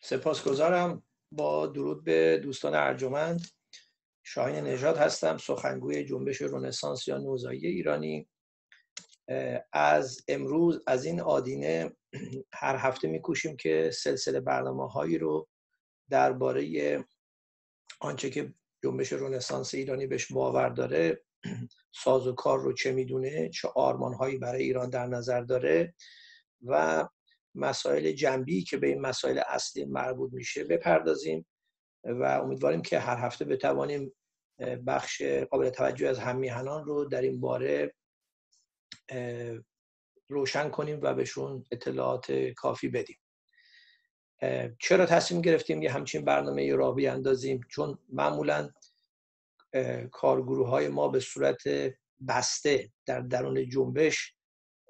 سپاسگزارم. با درود به دوستان ارجمند. شاهین نژاد هستم سخنگوی جنبش رنسانس یا نوزایی ایرانی. از امروز از این آدینه هر هفته میکوشیم که سلسله برنامه هایی رو درباره آنچه که جنبش رنسانس ایرانی بهش باور داره ساز و کار رو چه می‌دونه چه آرمان هایی برای ایران در نظر داره و مسائل جنبی که به این مسائل اصلی مربوط میشه بپردازیم و امیدواریم که هر هفته بتوانیم بخش قابل توجه از همیهنان رو در این باره روشن کنیم و بهشون اطلاعات کافی بدیم. چرا تصمیم گرفتیم یه همچین برنامه را بیاندازیم؟ چون معمولا کارگروه های ما به صورت بسته در درون جنبش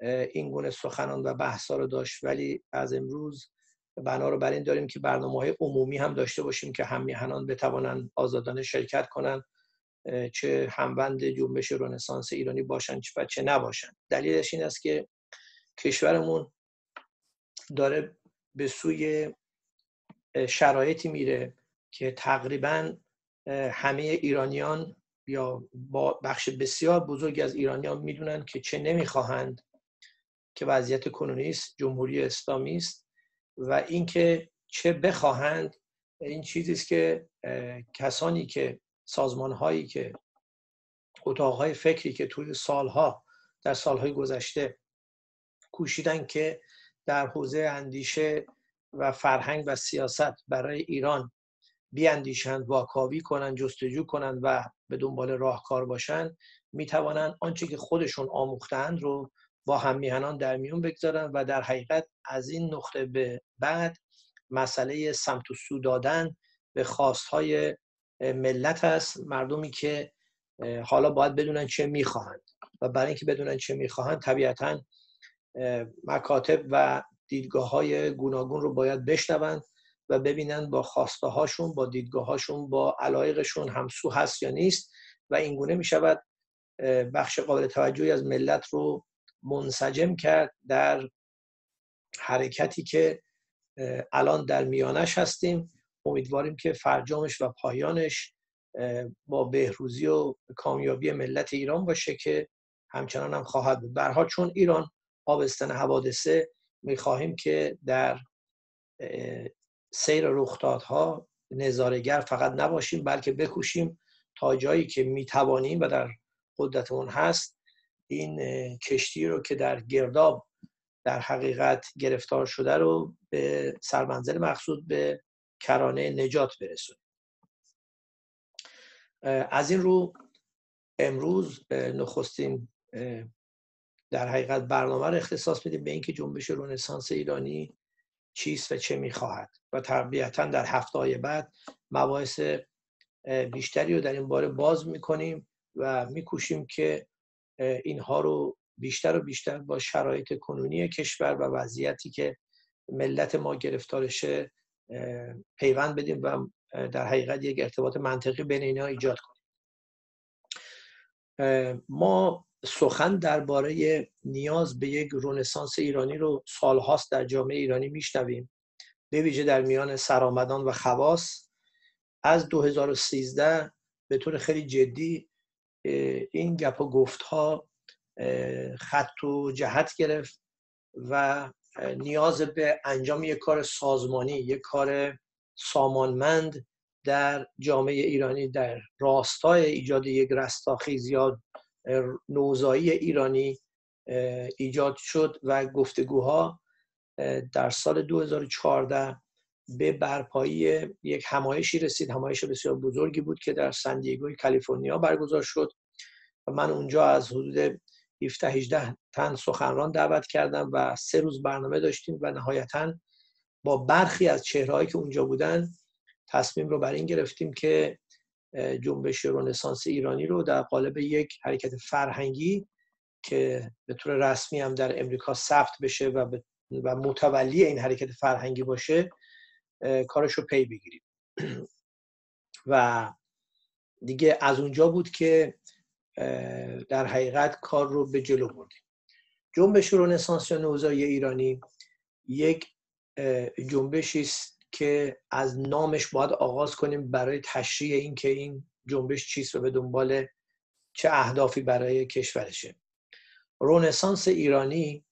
این گونه سخنان و بحثا رو داشت. ولی از امروز بنا رو بر این داریم که برنامه های عمومی هم داشته باشیم که هم میهنان بتوانند آزادانه شرکت کنند چه هموند جنبش رنسانس ایرانی باشن و چه نباشن. دلیلش این است که کشورمون داره به سوی شرایطی میره که تقریبا همه ایرانیان یا بخش بسیار بزرگی از ایرانیان می‌دونن که چه نمی‌خواهند که وضعیت کنونی جمهوری اسلامی است و اینکه چه بخواهند این چیزی است که کسانی که سازمان هایی که اتاق های فکری که توی سالها در سالهای گذشته کوشیدن که در حوزه اندیشه و فرهنگ و سیاست برای ایران بیاندیشند واکاوی کنند جستجو کنند و به دنبال راهکار باشند می‌توانند آنچه که خودشون آموختند رو با هم میهنان در میون بگذارن و در حقیقت از این نقطه به بعد مسئله سمت و سو دادن به خواستهای ملت است. مردمی که حالا باید بدونن چه می‌خواهند و برای اینکه بدونن چه می‌خواهند طبیعتا مکاتب و دیدگاه های گوناگون رو باید بشنوند و ببینن با خواسته هاشون با دیدگاه هاشون با علایقشون همسو هست یا نیست. و اینگونه می شود بخش قابل توجهی از ملت رو منسجم کرد در حرکتی که الان در میانش هستیم. امیدواریم که فرجامش و پایانش با بهروزی و کامیابی ملت ایران باشه که همچنان هم خواهد بود. برها چون ایران آبستن حوادثه می‌خواهیم که در سیر رخدادها نظارگر فقط نباشیم بلکه بکوشیم تا جایی که می‌توانیم و در قدرتمون هست این کشتی رو که در گرداب در حقیقت گرفتار شده رو به سرمنزل مقصود به کرانه نجات برسونیم. از این رو امروز نخستین در حقیقت برنامه رو اختصاص میدیم به اینکه جنبش رنسانس ایرانی چیست و چه می‌خواهد و طبیعتا در هفته بعد مباحث بیشتری رو در این باره باز می‌کنیم و میکوشیم که اینها رو بیشتر و بیشتر با شرایط کنونی کشور و وضعیتی که ملت ما گرفتارشه پیوند بدیم و در حقیقت یک ارتباط منطقی بین اینها ایجاد کنیم. ما سخن درباره نیاز به یک رونسانس ایرانی رو سالهاست در جامعه ایرانی میشنویم. به ویژه در میان سرآمدان و خواص. از 2013 به طور خیلی جدی این گپ و گفت ها خط و جهت گرفت و نیاز به انجام یک کار سازمانی یک کار سامانمند در جامعه ایرانی در راستای ایجاد یک رستاخیز یا نوزایی ایرانی ایجاد شد و گفتگوها در سال 2014 به برپایی یک همایشی رسید. همایش بسیار بزرگی بود که در سندیگوی کالیفرنیا برگزار شد و من اونجا از حدود 17 18 تن سخنران دعوت کردم و سه روز برنامه داشتیم و نهایتا با برخی از چهرهایی که اونجا بودن تصمیم رو بر این گرفتیم که جنبش رنسانس ایرانی رو در قالب یک حرکت فرهنگی که به طور رسمی هم در امریکا ثبت بشه و, و متولی این حرکت فرهنگی باشه کارش رو پی بگیریم. و دیگه از اونجا بود که در حقیقت کار رو به جلو بردیم. جنبش رنسانس یا نوزایی ایرانی یک جنبشی است که از نامش باید آغاز کنیم برای تشریح این که این جنبش چیست و به دنبال چه اهدافی برای کشورشه. رونسانس ایرانی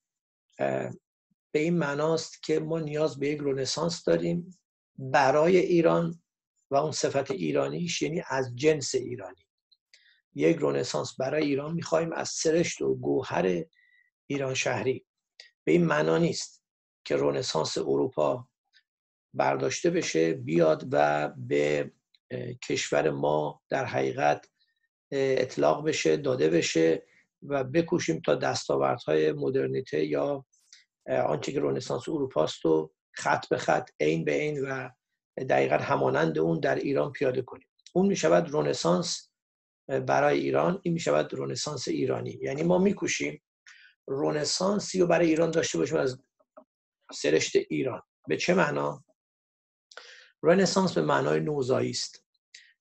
به این معناست که ما نیاز به یک رونسانس داریم برای ایران و اون صفت ایرانیش یعنی از جنس ایرانی. یک رونسانس برای ایران می‌خوایم از سرشت و گوهر ایران شهری. به این معنا نیست که رونسانس اروپا برداشته بشه بیاد و به کشور ما در حقیقت اطلاق بشه داده بشه و بکوشیم تا دستاوردهای مدرنیته یا آنچه که رونسانس اروپاست و خط به خط عین به عین و دقیقا همانند اون در ایران پیاده کنیم. اون می شود رونسانس برای ایران این می شود رونسانس ایرانی. یعنی ما میکوشیم رونسانسی رو برای ایران داشته باشیم از سرشت ایران. به چه معنا؟ رنسانس به معنای نوزایی است.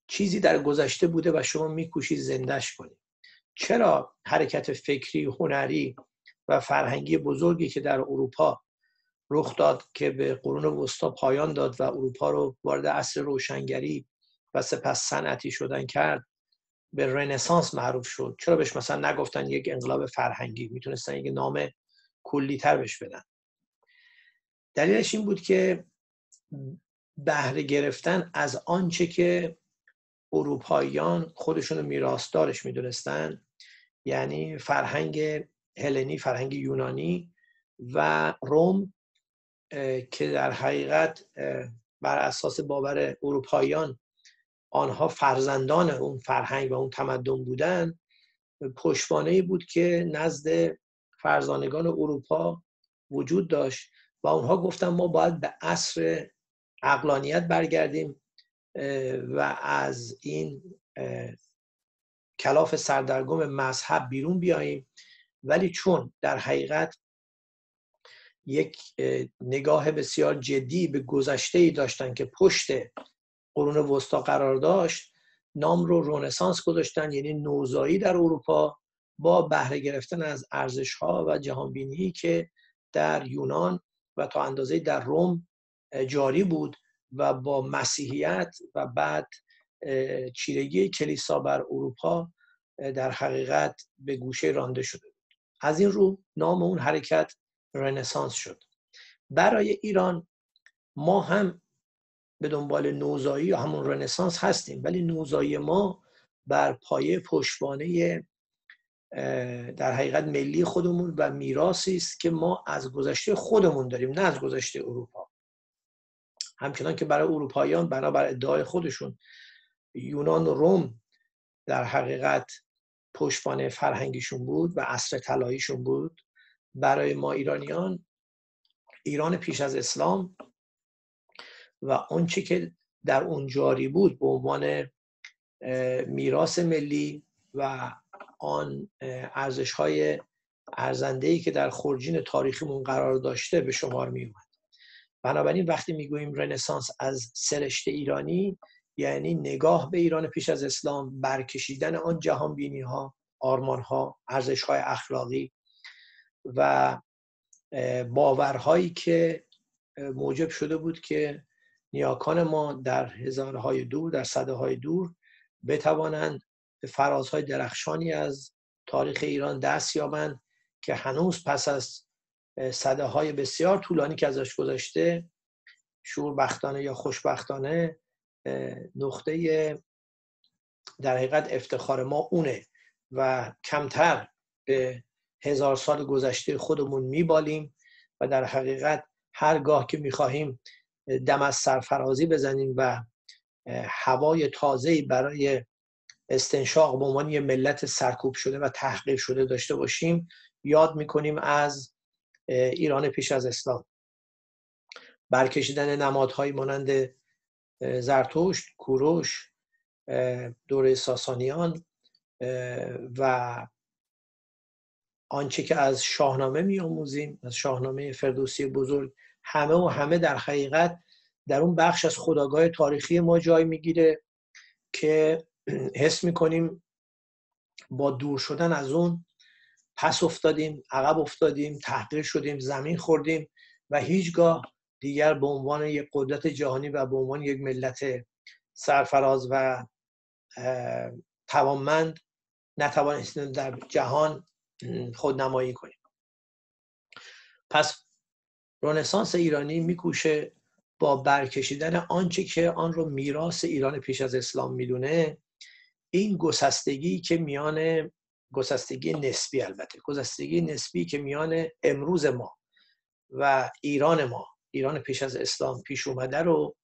چیزی در گذشته بوده و شما میکوشید زندش کنید. چرا حرکت فکری هنری و فرهنگی بزرگی که در اروپا رخ داد که به قرون وسطا پایان داد و اروپا رو وارد عصر روشنگری و سپس صنعتی شدن کرد به رنسانس معروف شد. چرا بهش مثلا نگفتن یک انقلاب فرهنگی؟ می‌تونستن یک نام کلی تر بهش بدن. دلیلش این بود که بهره گرفتن از آنچه که اروپاییان خودشون رو میراثدارش می‌دونستن یعنی فرهنگ هلنی فرهنگ یونانی و روم که در حقیقت بر اساس باور اروپاییان آنها فرزندان اون فرهنگ و اون تمدن بودن پشتوانه بود که نزد فرزانگان اروپا وجود داشت و اونها گفتن ما باید به عصر اقلانیت برگردیم و از این کلاف سردرگم مذهب بیرون بیاییم. ولی چون در حقیقت یک نگاه بسیار جدی به گذشته ای داشتن که پشت قرون وسطا قرار داشت نام رو رونسانس گذاشتن یعنی نوزایی در اروپا با بهره گرفتن از ارزش ها و جهانبینی که در یونان و تا اندازه در روم جاری بود و با مسیحیت و بعد چیرگی کلیسا بر اروپا در حقیقت به گوشه رانده شده. از این رو نام اون حرکت رنسانس شد. برای ایران ما هم به دنبال نوزایی یا همون رنسانس هستیم ولی نوزایی ما بر پایه پشتوانه در حقیقت ملی خودمون و میراثی است که ما از گذشته خودمون داریم نه از گذشته اروپا. همچنان که برای اروپاییان بنابر ادعای خودشون یونان و روم در حقیقت پشتوانه فرهنگیشون بود و عصر طلاییشون بود. برای ما ایرانیان ایران پیش از اسلام و آنچه که در اون جاری بود به عنوان میراث ملی و آن ارزش های ارزنده که در خورجین تاریخیمون قرار داشته به شمار می اومد بنابراین وقتی می‌گوییم رنسانس از سرشت ایرانی یعنی نگاه به ایران پیش از اسلام برکشیدن آن جهان بینی ها آرمان ها ارزش های اخلاقی و باورهایی که موجب شده بود که نیاکان ما در هزارهای دور در صده های دور بتوانند به فرازهای درخشانی از تاریخ ایران دست یابند که هنوز پس از صده های بسیار طولانی که ازش گذاشته شوربختانه یا خوشبختانه نقطه در حقیقت افتخار ما اونه و کمتر به هزار سال گذشته خودمون میبالیم و در حقیقت هرگاه که می‌خواهیم دم از سرفرازی بزنیم و هوای تازه‌ای برای استنشاق به عنوان یه ملت سرکوب شده و تحقیر شده داشته باشیم یاد می‌کنیم از ایران پیش از اسلام. برکشیدن نمادهایی مانند زرتشت، کوروش، دوره ساسانیان و آنچه که از شاهنامه میآموزیم از شاهنامه فردوسی بزرگ همه و همه در حقیقت در اون بخش از خداگاه تاریخی ما جای می‌گیره که حس می‌کنیم با دور شدن از اون پس افتادیم عقب افتادیم تحقیر شدیم زمین خوردیم و هیچگاه دیگر به عنوان یک قدرت جهانی و به عنوان یک ملت سرفراز و توانمند نتوانستیم در جهان خودنمایی کنیم. پس رنسانس ایرانی میکوشه با برکشیدن آنچه که آن رو میراث ایران پیش از اسلام می‌دونه این گسستگی که میان گسستگی نسبی البته گسستگی نسبی که میان امروز ما و ایران ما ایران پیش از اسلام پیش اومده رو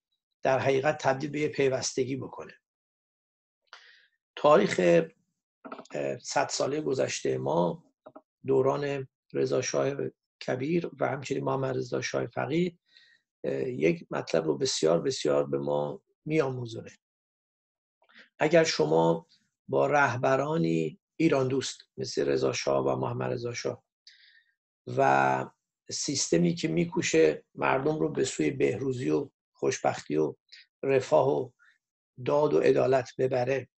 در حقیقت تبدیل به پیوستگی بکنه. تاریخ صد ساله گذشته ما دوران رضا شاه کبیر و همچنین محمد رضا شاه فقید یک مطلب رو بسیار بسیار به ما میآموزونه. اگر شما با رهبرانی ایران دوست مثل رضا شاه و محمد رضا شاه و سیستمی که میکوشه مردم رو به سوی بهروزی و خوشبختی و رفاه و داد و عدالت ببره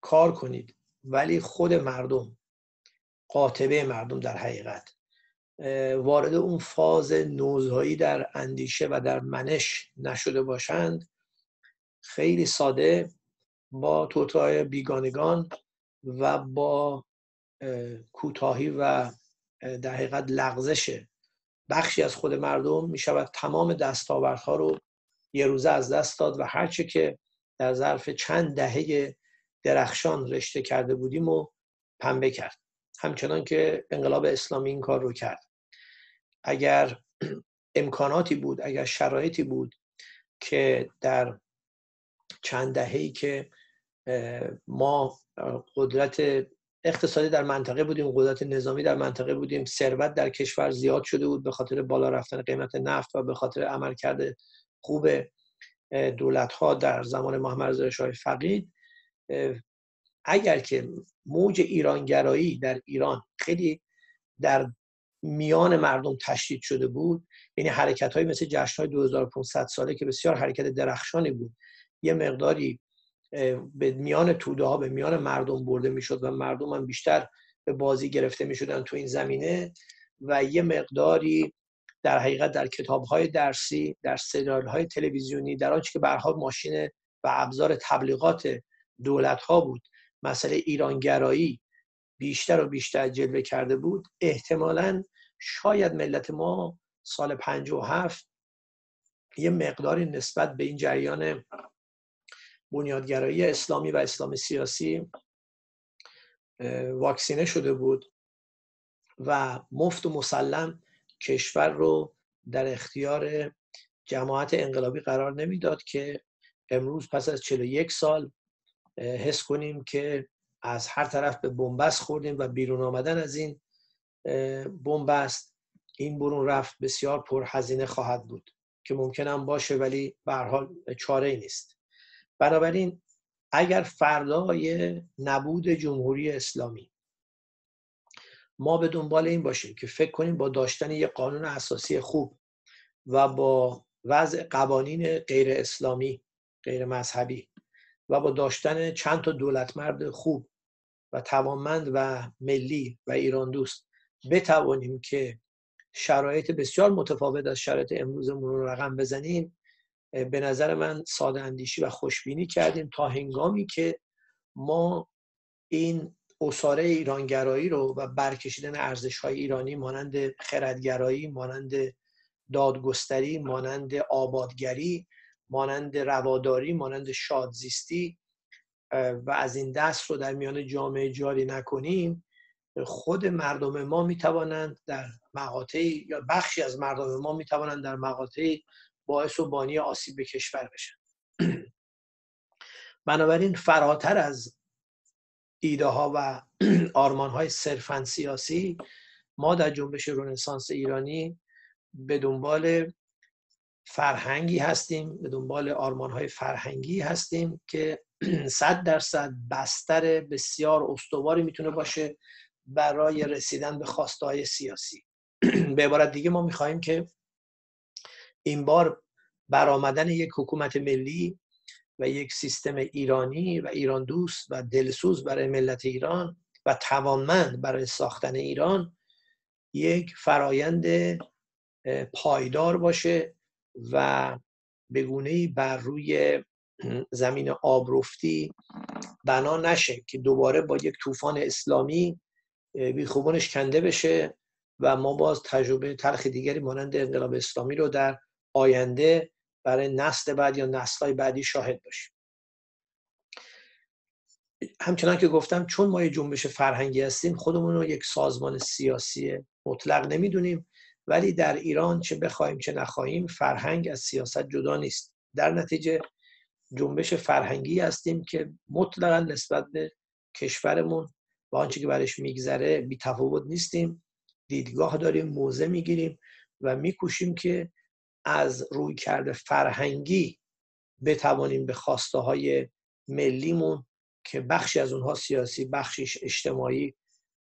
کار کنید. ولی خود مردم قاطبه مردم در حقیقت وارد اون فاز نوزهایی در اندیشه و در منش نشده باشند. خیلی ساده با توتای بیگانگان و با کوتاهی و در حقیقت لغزش بخشی از خود مردم می شود تمام دستاوردها رو یه روزه از دست داد و هرچه که در ظرف چند دهه درخشان رشته کرده بودیم و پنبه کرد. همچنان که انقلاب اسلامی این کار رو کرد. اگر امکاناتی بود اگر شرایطی بود که در چند دهه‌ای که ما قدرت اقتصادی در منطقه بودیم قدرت نظامی در منطقه بودیم ثروت در کشور زیاد شده بود به خاطر بالا رفتن قیمت نفت و به خاطر عملکرد خوب دولت ها در زمان محمد شاه فقید. اگر که موج ایرانگرایی در ایران خیلی در میان مردم تشدید شده بود یعنی حرکت های مثل جشن های 2500 ساله که بسیار حرکت درخشانی بود یه مقداری به میان توده ها به میان مردم برده می‌شد و مردم هم بیشتر به بازی گرفته می‌شدن تو این زمینه و یه مقداری در حقیقت در کتاب های درسی در سریال های تلویزیونی در آنچه که برها ماشین و ابزار تبلیغات دولت ها بود مسئله ایرانگرایی بیشتر و بیشتر جلوه کرده بود احتمالا شاید ملت ما سال 57 یه مقداری نسبت به این جریان بنیادگرایی اسلامی و اسلام سیاسی واکسینه شده بود و مفت و مسلم کشور رو در اختیار جماعت انقلابی قرار نمی‌داد که امروز پس از 41 سال حس کنیم که از هر طرف به بنبست خوردیم و بیرون آمدن از این بنبست این برون رفت بسیار پرهزینه خواهد بود که ممکنم باشه ولی به حال چاره ای نیست. بنابراین اگر فردای نبود جمهوری اسلامی ما به دنبال این باشیم که فکر کنیم با داشتن یک قانون اساسی خوب و با وضع قوانین غیر اسلامی غیر مذهبی و با داشتن چند تا دولتمرد خوب و توانمند و ملی و ایران دوست بتوانیم که شرایط بسیار متفاوت از شرایط امروزمون رو رقم بزنیم به نظر من ساده اندیشی و خوشبینی کردیم تا هنگامی که ما این اصاره ایرانگرایی رو و برکشیدن ارزش های ایرانی مانند خردگرایی مانند دادگستری مانند آبادگری مانند رواداری مانند شادزیستی و از این دست رو در میان جامعه جاری نکنیم خود مردم ما می‌توانند در مقاطعی یا بخشی از مردم ما می‌توانند در مقاطعی باعث و بانی آسیب به کشور بشن بنابراین فراتر از ایده ها و آرمان های صرفا سیاسی ما در جنبش رنسانس ایرانی به دنبال فرهنگی هستیم به دنبال آرمان های فرهنگی هستیم که صد درصد بستر بسیار استواری می‌تونه باشه برای رسیدن به خواسته سیاسی. به عبارت دیگه ما می‌خواهیم که این بار برآمدن یک حکومت ملی و یک سیستم ایرانی و ایران دوست و دلسوز برای ملت ایران و توانمند برای ساختن ایران یک فرایند پایدار باشه و به گونه بر روی زمین آبرفتی بنا نشه که دوباره با یک طوفان اسلامی بیخوبونش کنده بشه و ما باز تجربه تلخ دیگری مانند انقلاب اسلامی رو در آینده برای نسل بعد یا نسلهای بعدی شاهد باشیم. همچنان که گفتم چون ما یه جنبش فرهنگی هستیم خودمون رو یک سازمان سیاسی مطلق نمی‌دونیم ولی در ایران چه بخوایم چه نخواهیم فرهنگ از سیاست جدا نیست. در نتیجه جنبش فرهنگی هستیم که مطلقا نسبت به کشورمون و آنچه که برش میگذره بی تفاوت نیستیم. دیدگاه داریم موضع می‌گیریم و میکوشیم که از روی کرده فرهنگی بتوانیم به خواسته های ملیمون که بخشی از اونها سیاسی بخشیش اجتماعی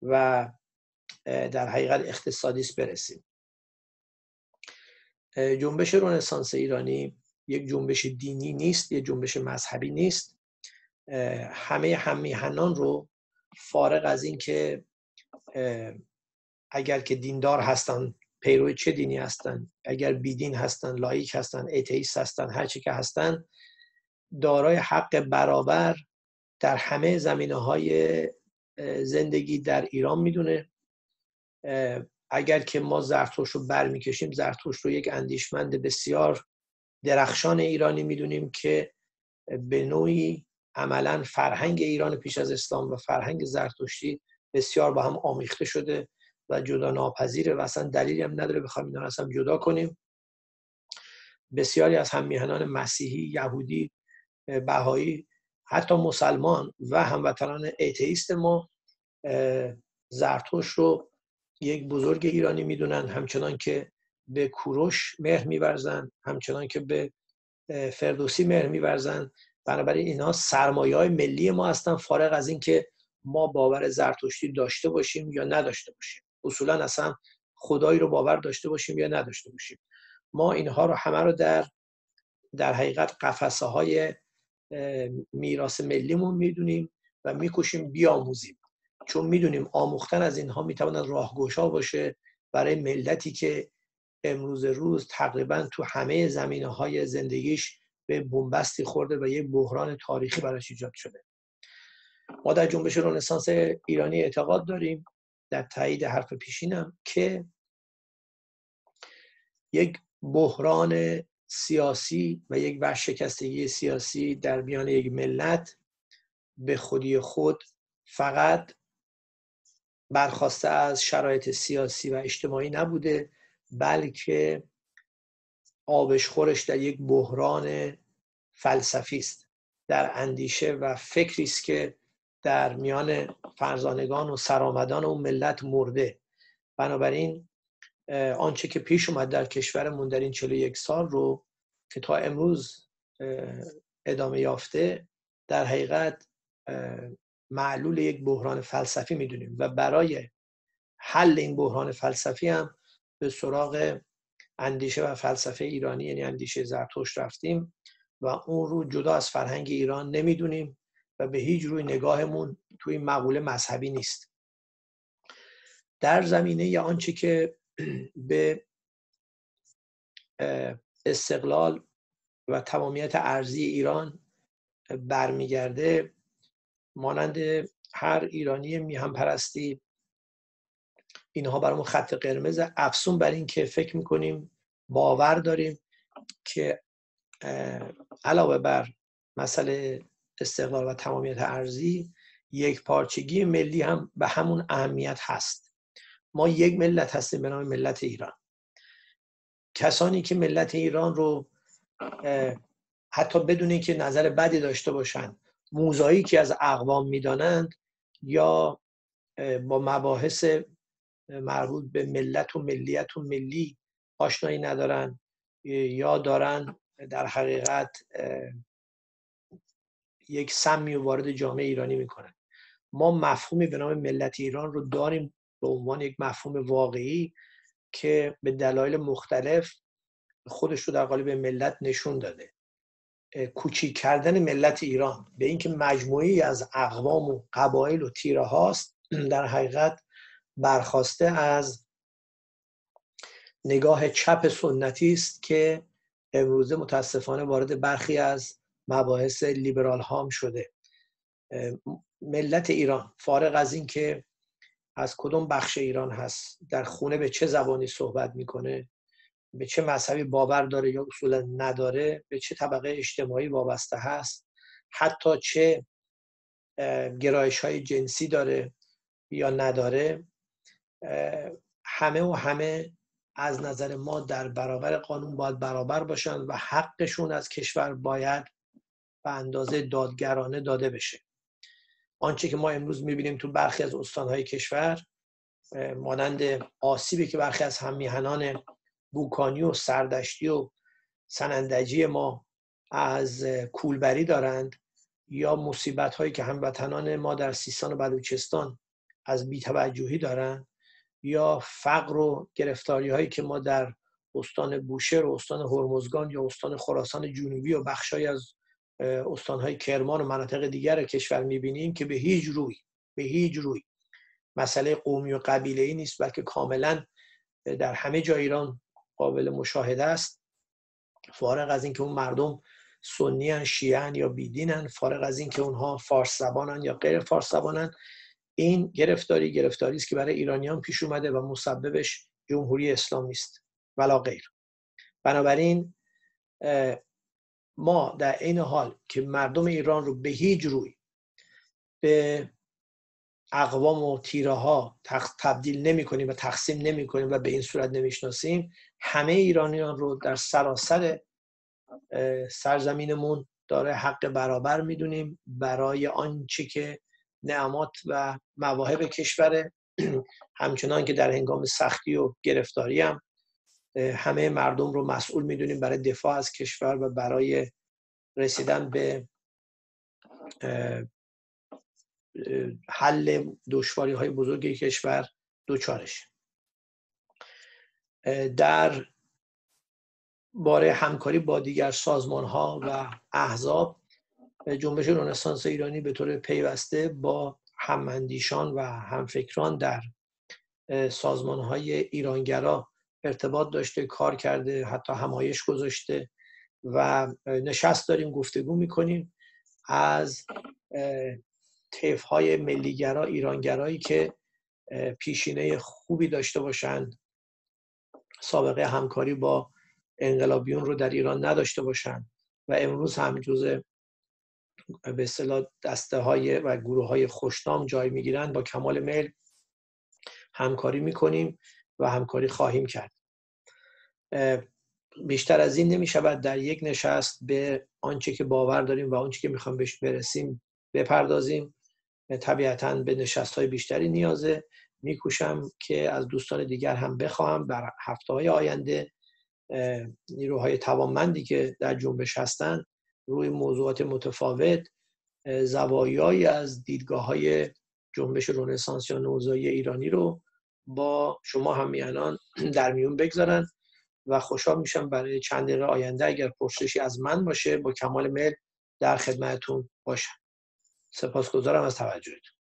و در حقیقت اقتصادی برسیم. جنبش رنسانس ایرانی یک جنبش دینی نیست یک جنبش مذهبی نیست. همه همیهنان رو فارغ از اینکه اگر که دیندار هستن پیرو چه دینی هستن؟ اگر بیدین هستن لائیک هستن atheist هستن هر چی که هستن دارای حق برابر در همه زمینه های زندگی در ایران می‌دونه. اگر که ما زرتوش رو برمیکشیم زرتوش رو یک اندیشمند بسیار درخشان ایرانی می‌دونیم که به نوعی عملا فرهنگ ایران پیش از اسلام و فرهنگ زرتشتی بسیار با هم آمیخته شده. و جدا ناپذیره و اصلا دلیلی هم نداره بخوایم اینا اصلا جدا کنیم. بسیاری از همیهنان مسیحی یهودی بهایی حتی مسلمان و هموطنان ایتئیست ما زرتوش رو یک بزرگ ایرانی می‌دونن همچنان که به کوروش مهر میورزن همچنان که به فردوسی مهر میورزن. بنابراین اینها سرمایه های ملی ما هستن فارغ از اینکه ما باور زرتشتی داشته باشیم یا نداشته باشیم. اصولا اصلا خدایی رو باور داشته باشیم یا نداشته باشیم. ما اینها رو همه رو در در حقیقت قفسه های میراث ملیمون می‌دونیم و میکوشیم بیاموزیم. چون می‌دونیم آموختن از اینها می‌تواند راهگشا باشه برای ملتی که امروز روز تقریبا تو همه زمینه های زندگیش به بنبستی خورده و یک بحران تاریخی براش ایجاد شده. ما در جنبش رنسانس ایرانی اعتقاد داریم. در تایید حرف پیشینم که یک بحران سیاسی و یک ورشکستگی سیاسی در میان یک ملت به خودی خود فقط برخواسته از شرایط سیاسی و اجتماعی نبوده بلکه آبش خورش در یک بحران فلسفی است. در اندیشه و فکری است که در میان فرزانگان و سرآمدان و ملت مرده. بنابراین آنچه که پیش اومد در کشورمون در این 41 سال رو که تا امروز ادامه یافته در حقیقت معلول یک بحران فلسفی می‌دونیم و برای حل این بحران فلسفی هم به سراغ اندیشه و فلسفه ایرانی یعنی اندیشه زرتشت رفتیم و اون رو جدا از فرهنگ ایران نمی‌دونیم. و به هیچ روی نگاهمون توی این مقوله مذهبی نیست. در زمینه یا آنچه که به استقلال و تمامیت ارزی ایران برمیگرده مانند هر ایرانی میهم پرستی اینها برامون خط قرمز. افسون بر این که فکر می‌کنیم باور داریم که علاوه بر مسئله استقلال و تمامیت ارزی یک پارچگی ملی هم به همون اهمیت هست. ما یک ملت هستیم به نام ملت ایران. کسانی که ملت ایران رو حتی بدون که نظر بدی داشته باشند موزایی که از اقوام می‌دانند یا با مباحث مربوط به ملت و ملیت و ملی آشنایی ندارن یا دارن در حقیقت یک سمی و وارد جامعه ایرانی می‌کنن. ما مفهومی به نام ملت ایران رو داریم به عنوان یک مفهوم واقعی که به دلایل مختلف خودش رو در قالب ملت نشون داده. کوچیک کردن ملت ایران به اینکه مجموعی از اقوام و قبایل و تیره هاست در حقیقت برخواسته از نگاه چپ سنتی است که امروزه متاسفانه وارد برخی از مباحث لیبرال هام شده. ملت ایران فارغ از این که از کدوم بخش ایران هست در خونه به چه زبانی صحبت می‌کنه به چه مذهبی باور داره یا اصولا نداره به چه طبقه اجتماعی وابسته هست حتی چه گرایش های جنسی داره یا نداره. همه و همه از نظر ما در برابر قانون باید برابر باشند و حقشون از کشور باید به اندازه دادگرانه داده بشه. آنچه که ما امروز می‌بینیم تو برخی از استانهای کشور مانند آسیبی که برخی از همیهنان بوکانی و سردشتی و سنندجی ما از کولبری دارند یا مصیبت هایی که هموطنان ما در سیستان و بلوچستان از بیتوجهی دارند یا فقر و گرفتاری هایی که ما در استان بوشهر و استان هرمزگان یا استان خراسان جنوبی و بخشای از استانهای کرمان و مناطق دیگر کشور می‌بینیم که به هیچ روی به هیچ روی مسئله قومی و قبیله ای نیست بلکه کاملا در همه جای ایران قابل مشاهده است. فارغ از اینکه اون مردم سنی شیعن یا بیدینن فارغ از اینکه اونها فارس زبانن یا غیر فارس زبانن این گرفتاری گرفتاری است که برای ایرانیان پیش اومده و مسببش جمهوری اسلامی است. ولا غیر. بنابراین ما در این حال که مردم ایران رو به هیچ روی به اقوام و تیره ها تبدیل نمی کنیم و تقسیم نمی کنیم و به این صورت نمی‌شناسیم همه ایرانیان رو در سراسر سرزمینمون داره حق برابر می‌دونیم برای آنچه که نعمات و مواهب کشور همچنان که در هنگام سختی و گرفتاری هم همه مردم رو مسئول می‌دونیم برای دفاع از کشور و برای رسیدن به حل دشواری های بزرگ کشور دوچارش. در باره همکاری با دیگر سازمان ها و احزاب جنبش رنسانس ایرانی به طور پیوسته با هماندیشان و همفکران در سازمان های ایرانگرا ارتباط داشته کار کرده حتی همایش گذاشته و نشست داریم گفتگو می‌کنیم از طیف های ملیگرا ایرانگرایی که پیشینه خوبی داشته باشند سابقه همکاری با انقلابیون رو در ایران نداشته باشند و امروز هم جزء به اصطلاح دسته های و گروه های خوشنام جای می‌گیرند با کمال میل همکاری می‌کنیم و همکاری خواهیم کرد. بیشتر از این نمی شود در یک نشست به آنچه که باور داریم و آنچه که می‌خوام بهش برسیم بپردازیم. طبیعتا به نشست های بیشتری نیازه. میکوشم که از دوستان دیگر هم بخواهم بر هفته های آینده نیروهای توانمندی که در جنبش هستند روی موضوعات متفاوت زوایایی از دیدگاه های جنبش رونسانس یا نوزایی ایرانی رو با شما همیانان در میون بگذارن. و خوشحال میشم برای چند دقیقه آینده اگر پرسشی از من باشه با کمال میل در خدمتتون باشم. سپاسگزارم از توجهتون.